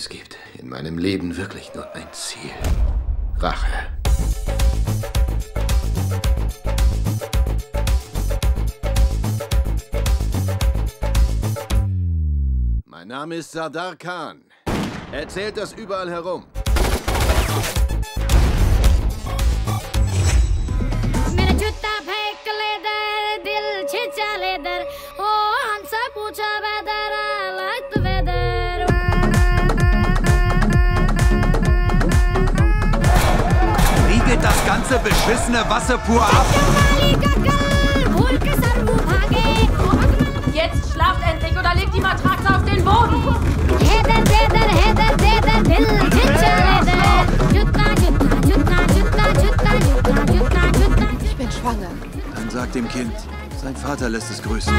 Es gibt in meinem Leben wirklich nur ein Ziel. Rache. Mein Name ist Sardar Khan. Erzählt das überall herum. geht das ganze beschissene Wasser pur ab. Jetzt schlaft endlich oder legt die Matratze auf den Boden. Ich bin schwanger. Dann sag dem Kind, sein Vater lässt es grüßen.